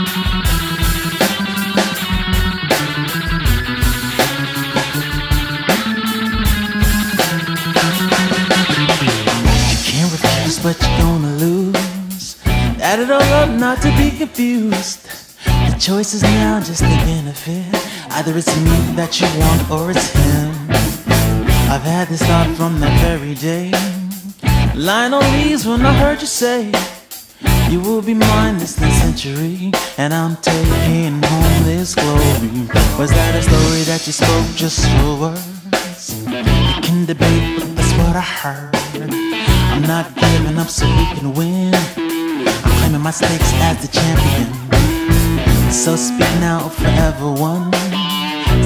You can't refuse what you're gonna lose. Add it all up, not to be confused. The choice is now just the benefit. Either it's me that you want or it's him. I've had this thought from that very day. Lying on leaves when I heard you say you will be mine this next century, and I'm taking home this glory. Was that a story that you spoke just for words? You can debate, but that's what I heard. I'm not giving up so we can win. I'm claiming my stakes as the champion. So speak now or forever one.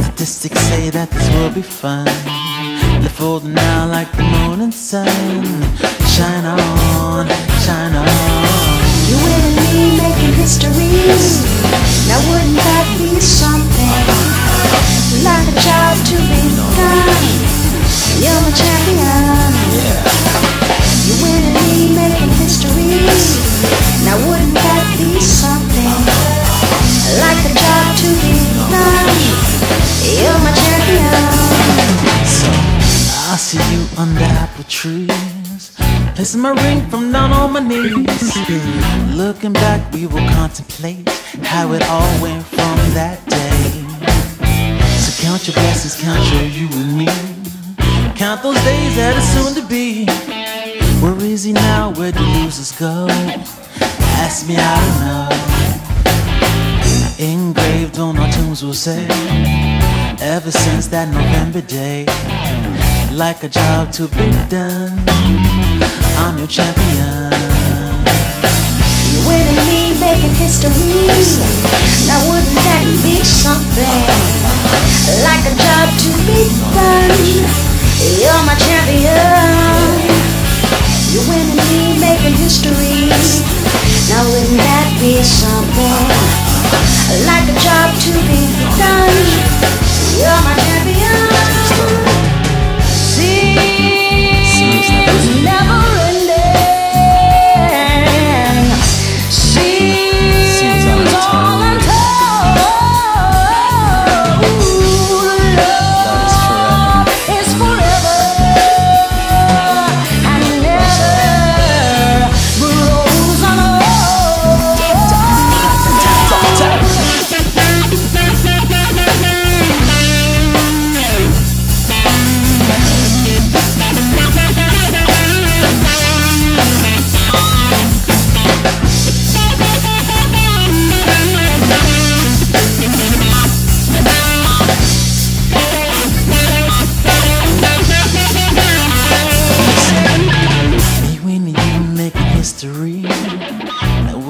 Statistics say that this will be fun. Live for the now like the moon and sun. Shine on, shine on. See you under apple trees. Placing my ring from down on my knees. Looking back, we will contemplate how it all went from that day. So count your blessings, count your you and me. Count those days that are soon to be. Where is he now? Where do losers go? Ask me, I don't know. Engraved on our tombs will say, ever since that November day, like a job to be done. I'm your champion. You and me making history. Now wouldn't that be something?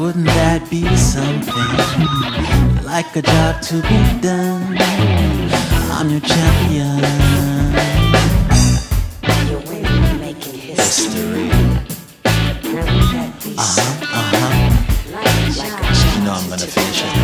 Wouldn't that be something? Like a job to be done. I'm your champion. You and me making history. Now would that be Uh huh. Uh huh. like a job You know I'm gonna finish it.